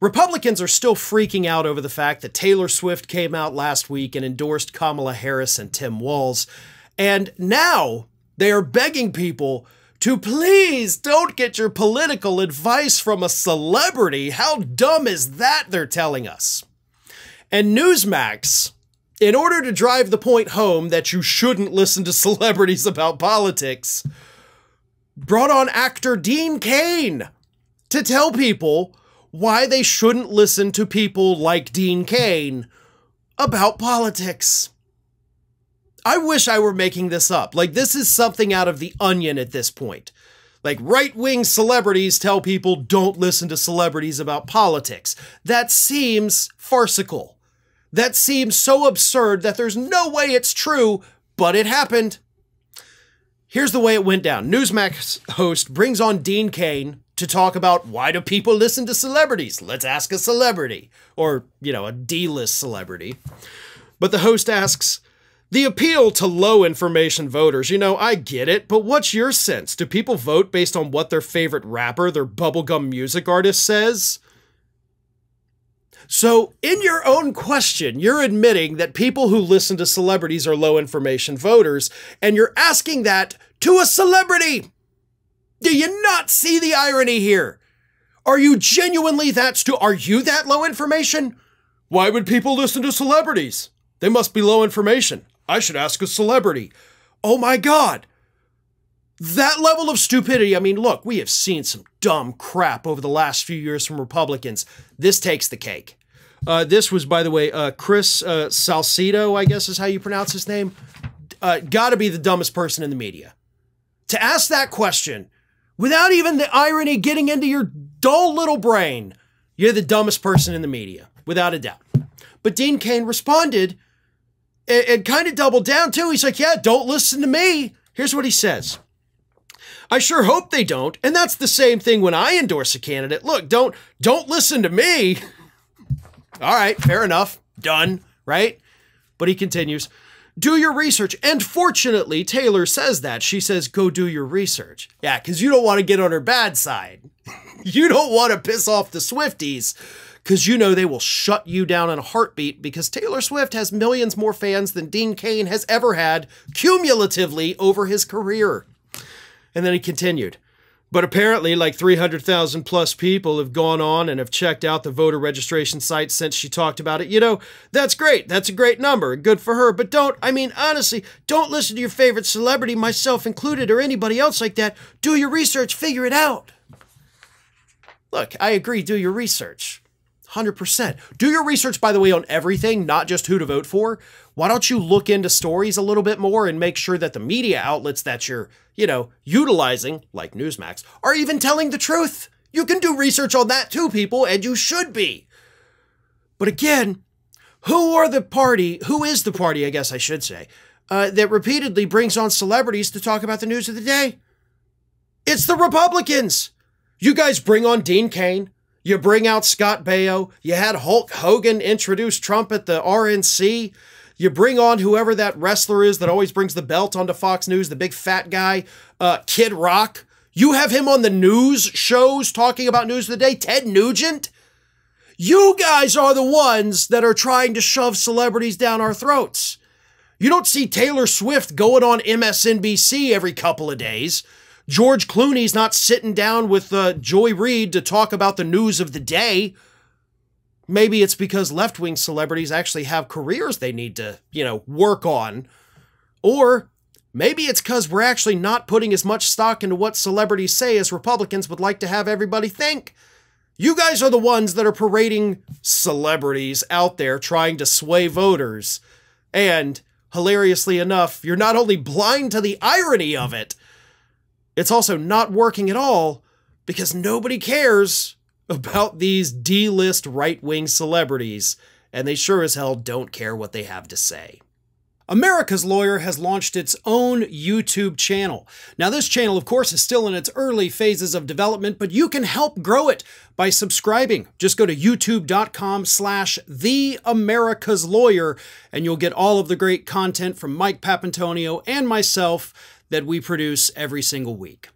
Republicans are still freaking out over the fact that Taylor Swift came out last week and endorsed Kamala Harris and Tim Walz. And now they are begging people to please don't get your political advice from a celebrity. How dumb is that, they're telling us? And Newsmax, in order to drive the point home that you shouldn't listen to celebrities about politics, brought on actor Dean Cain to tell people why they shouldn't listen to people like Dean Cain about politics. I wish I were making this up. Like, this is something out of The Onion at this point. Like, right wing celebrities tell people don't listen to celebrities about politics. That seems farcical. That seems so absurd that there's no way it's true, but it happened. Here's the way it went down Newsmax host brings on Dean Cain to talk about why do people listen to celebrities? Let's ask a celebrity, or, you know, a D list celebrity. But the host asks, the appeal to low information voters, you know, I get it, but what's your sense? Do people vote based on what their favorite rapper, their bubblegum music artist says? So, in your own question, you're admitting that people who listen to celebrities are low information voters, and you're asking that to a celebrity. Do you not see the irony here? Are you genuinely that stu- are you that low information? Why would people listen to celebrities? They must be low information. I should ask a celebrity. Oh my God. That level of stupidity. I mean, look, we have seen some dumb crap over the last few years from Republicans. This takes the cake. Uh, this was, by the way, uh, Chris uh, Salcedo, I guess is how you pronounce his name. Uh, Got to be the dumbest person in the media. To ask that question without even the irony getting into your dull little brain, you're the dumbest person in the media, without a doubt. But Dean Cain responded and, and kind of doubled down too. He's like, yeah, don't listen to me. Here's what he says. I sure hope they don't. And that's the same thing when I endorse a candidate. Look, don't don't listen to me. All right, fair enough. Done, right? But he continues, do your research. And fortunately, Taylor says that. She says, go do your research. Yeah, because you don't want to get on her bad side. you don't want to piss off the Swifties because you know they will shut you down in a heartbeat because Taylor Swift has millions more fans than Dean Cain has ever had cumulatively over his career. And then he continued. But apparently, like 300,000 plus people have gone on and have checked out the voter registration site since she talked about it. You know, that's great. That's a great number. Good for her. But don't, I mean, honestly, don't listen to your favorite celebrity, myself included, or anybody else like that. Do your research, figure it out. Look, I agree, do your research. 100%. Do your research, by the way, on everything, not just who to vote for. Why don't you look into stories a little bit more and make sure that the media outlets that you're, you know, utilizing, like Newsmax, are even telling the truth? You can do research on that too, people, and you should be. But again, who are the party, who is the party, I guess I should say, uh, that repeatedly brings on celebrities to talk about the news of the day? It's the Republicans. You guys bring on Dean Cain, you bring out Scott Baio. You had Hulk Hogan introduce Trump at the RNC. You bring on whoever that wrestler is that always brings the belt onto Fox News, the big fat guy, uh, Kid Rock. You have him on the news shows talking about news of the day, Ted Nugent. You guys are the ones that are trying to shove celebrities down our throats. You don't see Taylor Swift going on MSNBC every couple of days. George Clooney's not sitting down with uh, Joy Reid to talk about the news of the day. Maybe it's because left wing celebrities actually have careers they need to, you know, work on. Or maybe it's because we're actually not putting as much stock into what celebrities say as Republicans would like to have everybody think. You guys are the ones that are parading celebrities out there trying to sway voters. And hilariously enough, you're not only blind to the irony of it, it's also not working at all because nobody cares about these D list right wing celebrities, and they sure as hell don't care what they have to say. America's Lawyer has launched its own YouTube channel. Now, this channel, of course, is still in its early phases of development, but you can help grow it by subscribing. Just go to youtube.com slash The America's Lawyer, and you'll get all of the great content from Mike Papantonio and myself that we produce every single week.